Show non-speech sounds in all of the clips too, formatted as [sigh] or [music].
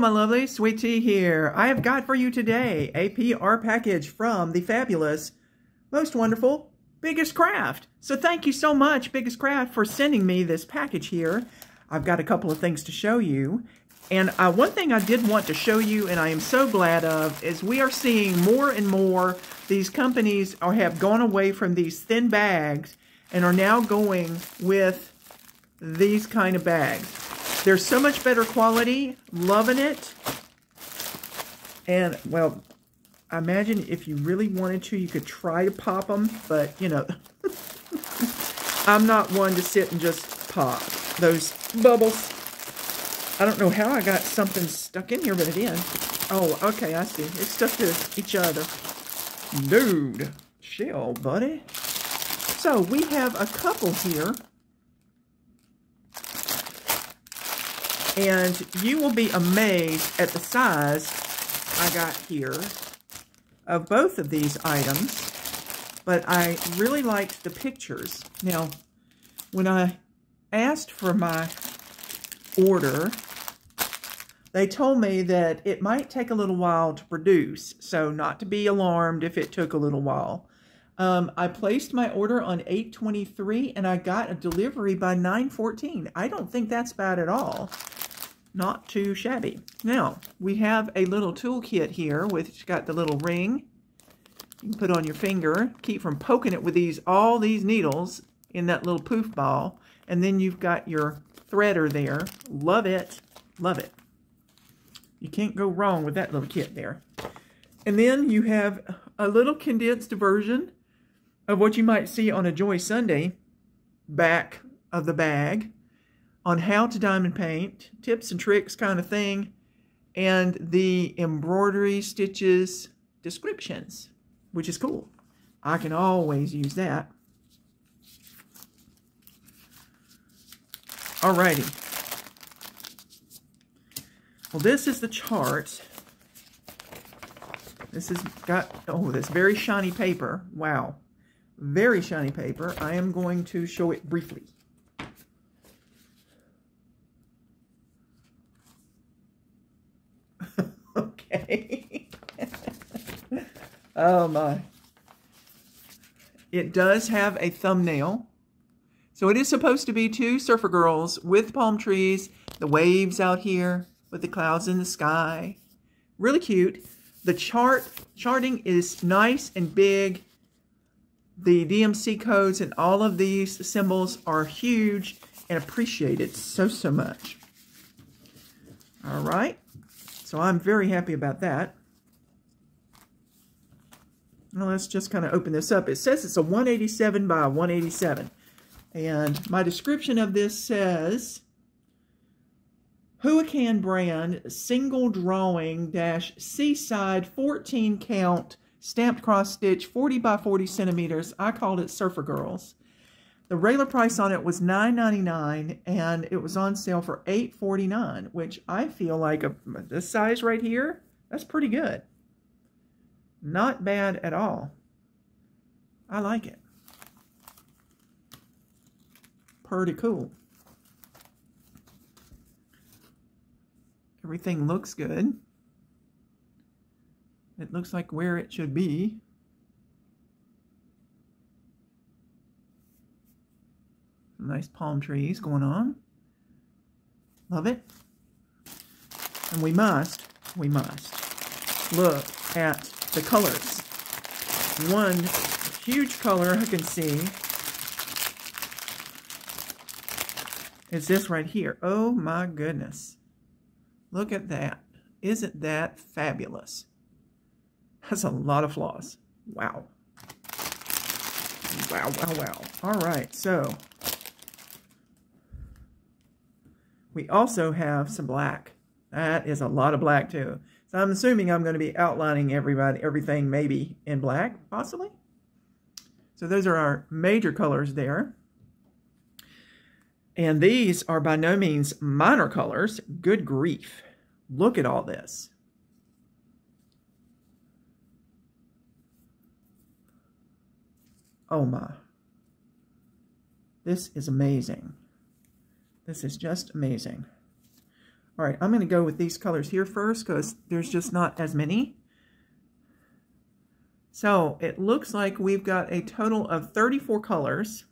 My lovely. Sweet T here. I have got for you today a PR package from the fabulous, most wonderful Biggest Craft. So thank you so much, Biggest Craft, for sending me this package here. I've got a couple of things to show you. And uh, one thing I did want to show you, and I am so glad of, is we are seeing more and more these companies are, have gone away from these thin bags and are now going with these kind of bags. They're so much better quality. Loving it. And, well, I imagine if you really wanted to, you could try to pop them. But, you know, [laughs] I'm not one to sit and just pop those bubbles. I don't know how I got something stuck in here, but it is. Oh, okay, I see. It's stuck to each other. Dude, chill, buddy. So, we have a couple here And you will be amazed at the size I got here of both of these items. But I really liked the pictures. Now, when I asked for my order, they told me that it might take a little while to produce, so not to be alarmed if it took a little while. Um, I placed my order on 823 and I got a delivery by 914. I don't think that's bad at all not too shabby. Now, we have a little toolkit here, which got the little ring. You can put on your finger, keep from poking it with these all these needles in that little poof ball. And then you've got your threader there. Love it. Love it. You can't go wrong with that little kit there. And then you have a little condensed version of what you might see on a Joy Sunday back of the bag on how to diamond paint, tips and tricks kind of thing, and the embroidery stitches descriptions, which is cool. I can always use that. Alrighty. Well, this is the chart. This has got, oh, this very shiny paper. Wow. Very shiny paper. I am going to show it briefly. [laughs] oh my. It does have a thumbnail. So it is supposed to be two surfer girls with palm trees, the waves out here with the clouds in the sky. Really cute. The chart charting is nice and big. The DMC codes and all of these symbols are huge and appreciated so, so much. All right. So I'm very happy about that. Now let's just kind of open this up. It says it's a 187 by 187. And my description of this says, Huacan brand single drawing dash seaside 14 count stamped cross stitch 40 by 40 centimeters. I called it Surfer Girls. The regular price on it was $9.99 and it was on sale for $8.49, which I feel like a, this size right here, that's pretty good. Not bad at all. I like it. Pretty cool. Everything looks good. It looks like where it should be. Nice palm trees going on. Love it. And we must, we must look at the colors. One huge color I can see is this right here. Oh my goodness. Look at that. Isn't that fabulous? That's a lot of floss. Wow. Wow, wow, wow. All right, so We also have some black. That is a lot of black too. So I'm assuming I'm going to be outlining everybody, everything maybe in black, possibly. So those are our major colors there. And these are by no means minor colors. Good grief. Look at all this. Oh my. This is amazing. This is just amazing. All right, I'm going to go with these colors here first because there's just not as many. So it looks like we've got a total of 34 colors.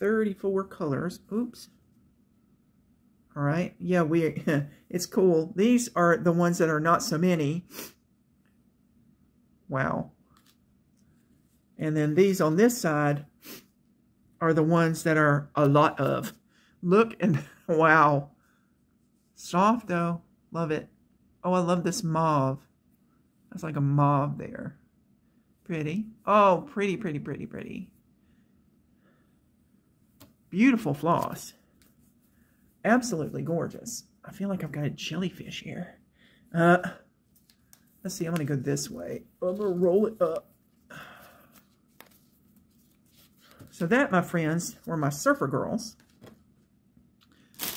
34 colors. Oops. All right. Yeah, we [laughs] it's cool. These are the ones that are not so many. Wow. And then these on this side are the ones that are a lot of. Look and [laughs] wow. Soft though. Love it. Oh, I love this mauve. That's like a mauve there. Pretty. Oh, pretty, pretty, pretty, pretty. Beautiful floss. Absolutely gorgeous. I feel like I've got a jellyfish here. Uh, let's see, I'm going to go this way. I'm going to roll it up. So that, my friends, were my surfer girls.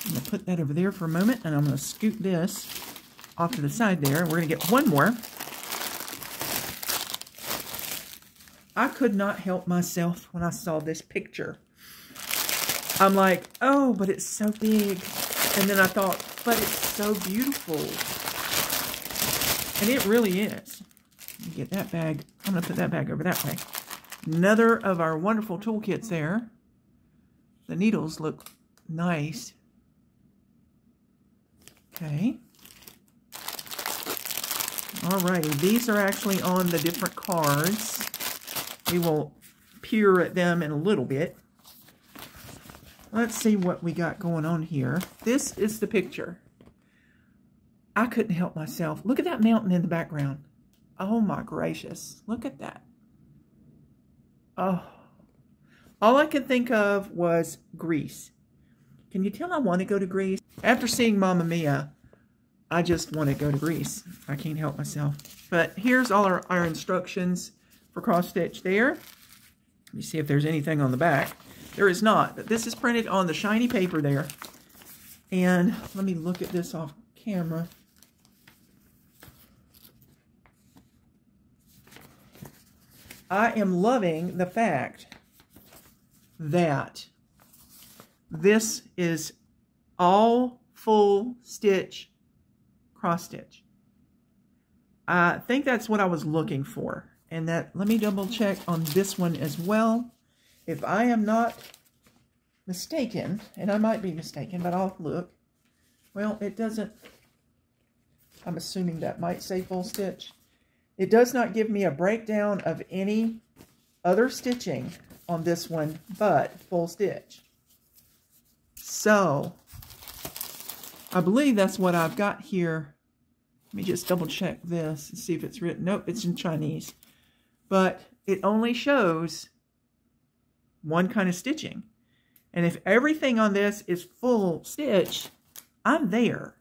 I'm going to put that over there for a moment, and I'm going to scoot this off to the side there. We're going to get one more. I could not help myself when I saw this picture. I'm like, oh, but it's so big. And then I thought, but it's so beautiful. And it really is. Get that bag. I'm going to put that bag over that way. Another of our wonderful toolkits there. The needles look nice. Okay. Alrighty, these are actually on the different cards. We will peer at them in a little bit. Let's see what we got going on here. This is the picture. I couldn't help myself. Look at that mountain in the background. Oh my gracious. Look at that. Oh. All I could think of was Greece. Can you tell I want to go to Greece? After seeing Mamma Mia, I just want to go to Greece. I can't help myself. But here's all our, our instructions for cross stitch there. Let me see if there's anything on the back. There is not, but this is printed on the shiny paper there. And let me look at this off camera. I am loving the fact that this is all full stitch cross stitch. I think that's what I was looking for. And that, let me double check on this one as well. If I am not mistaken, and I might be mistaken, but I'll look. Well, it doesn't, I'm assuming that might say full stitch. It does not give me a breakdown of any other stitching on this one, but full stitch. So, I believe that's what I've got here. Let me just double check this and see if it's written. Nope, it's in Chinese but it only shows one kind of stitching. And if everything on this is full stitch, I'm there.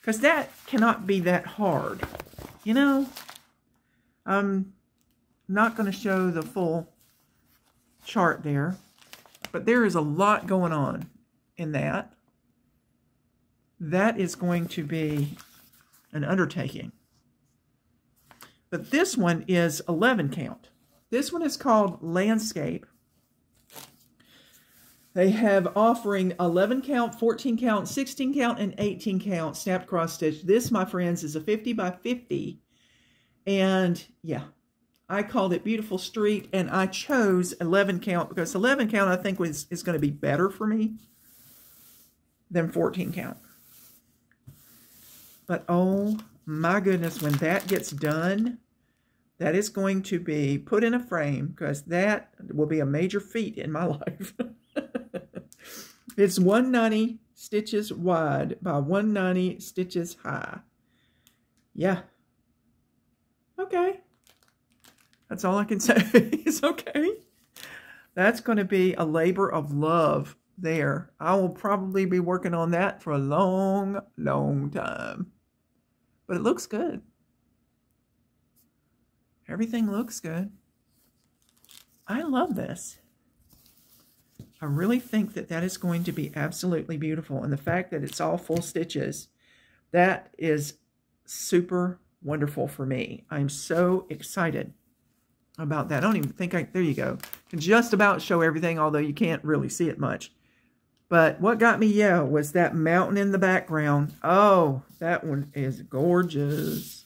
Because that cannot be that hard. You know, I'm not going to show the full chart there. But there is a lot going on in that. That is going to be an undertaking. But this one is 11 count. This one is called Landscape. They have offering 11 count, 14 count, 16 count, and 18 count stamped cross stitch. This, my friends, is a 50 by 50. And yeah, I called it Beautiful Street, and I chose 11 count because 11 count I think was, is going to be better for me than 14 count. But oh my goodness, when that gets done, that is going to be put in a frame because that will be a major feat in my [laughs] life. it's 190 stitches wide by 190 stitches high. Yeah. Okay. That's all I can [laughs] say. is okay. That's going to be a labor of love there. I will probably be working on that for a long, long time. But it looks good. Everything looks good. I love this. I really think that that is going to be absolutely beautiful. And the fact that it's all full stitches, that is super wonderful for me. I'm so excited about that. I don't even think I, there you go. Can just about show everything, although you can't really see it much. But what got me, yeah, was that mountain in the background. Oh, that one is gorgeous.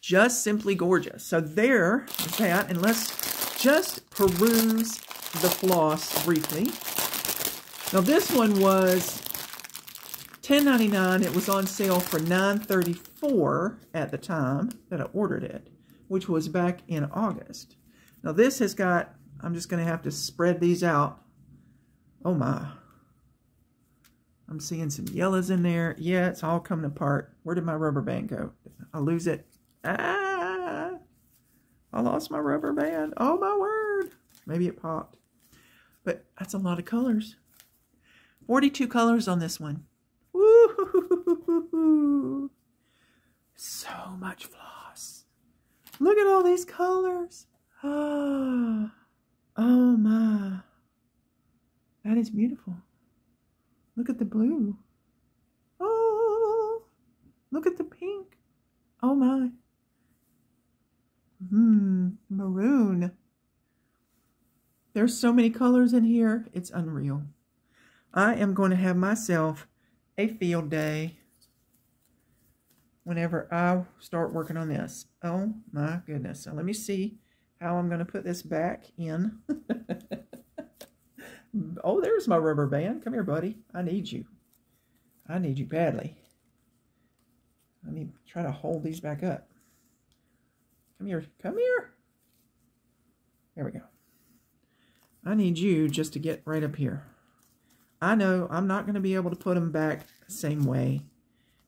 Just simply gorgeous. So there is that. And let's just peruse the floss briefly. Now this one was $10.99. It was on sale for $9.34 at the time that I ordered it, which was back in August. Now this has got, I'm just going to have to spread these out Oh my. I'm seeing some yellows in there. Yeah, it's all coming apart. Where did my rubber band go? I lose it. Ah! I lost my rubber band. Oh my word. Maybe it popped. But that's a lot of colors. 42 colors on this one. Woo! So much floss. Look at all these colors. Ah. [gasps] Oh my. That is beautiful. Look at the blue. Oh, look at the pink. Oh my. Hmm, maroon. There's so many colors in here. It's unreal. I am going to have myself a field day whenever I start working on this. Oh my goodness. So let me see how I'm going to put this back in. [laughs] Oh, there's my rubber band. Come here, buddy. I need you. I need you badly. Let me try to hold these back up. Come here. Come here. There we go. I need you just to get right up here. I know I'm not going to be able to put them back the same way.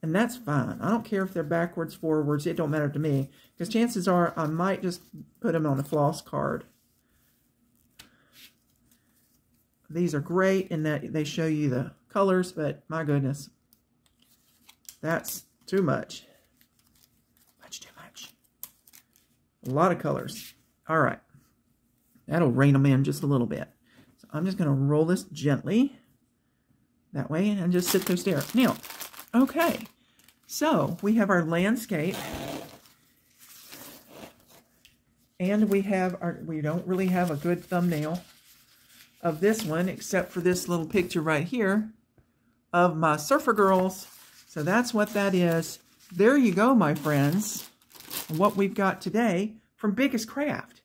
And that's fine. I don't care if they're backwards, forwards. It don't matter to me. Because chances are I might just put them on a floss card. These are great in that they show you the colors, but my goodness, that's too much. Much too much. A lot of colors. All right. That'll rein them in just a little bit. So I'm just going to roll this gently that way and just sit there. Now, okay. So we have our landscape. And we have our, we don't really have a good thumbnail of this one, except for this little picture right here of my surfer girls. So that's what that is. There you go, my friends. What we've got today from Biggest Craft.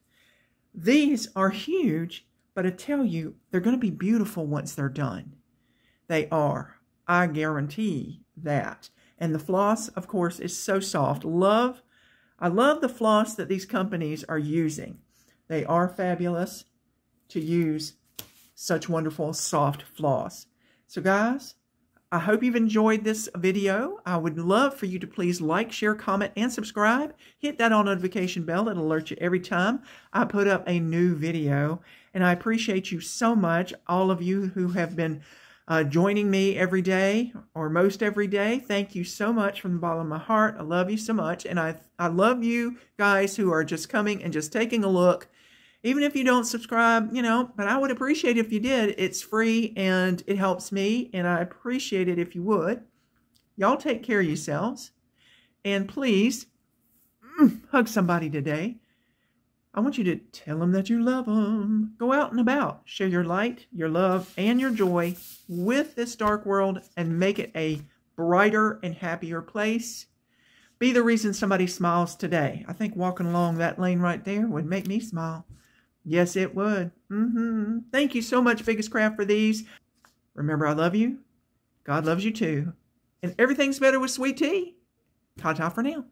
These are huge, but I tell you, they're going to be beautiful once they're done. They are. I guarantee that. And the floss, of course, is so soft. Love, I love the floss that these companies are using. They are fabulous to use such wonderful soft floss. So guys, I hope you've enjoyed this video. I would love for you to please like, share, comment, and subscribe. Hit that all notification bell. It'll alert you every time I put up a new video. And I appreciate you so much, all of you who have been uh, joining me every day or most every day. Thank you so much from the bottom of my heart. I love you so much. And I, I love you guys who are just coming and just taking a look even if you don't subscribe, you know, but I would appreciate if you did. It's free and it helps me, and I appreciate it if you would. Y'all take care of yourselves. And please, mm, hug somebody today. I want you to tell them that you love them. Go out and about. Share your light, your love, and your joy with this dark world and make it a brighter and happier place. Be the reason somebody smiles today. I think walking along that lane right there would make me smile. Yes, it would. Mm-hmm. Thank you so much, Biggest Craft, for these. Remember, I love you. God loves you too. And everything's better with sweet tea. Ta-ta for now.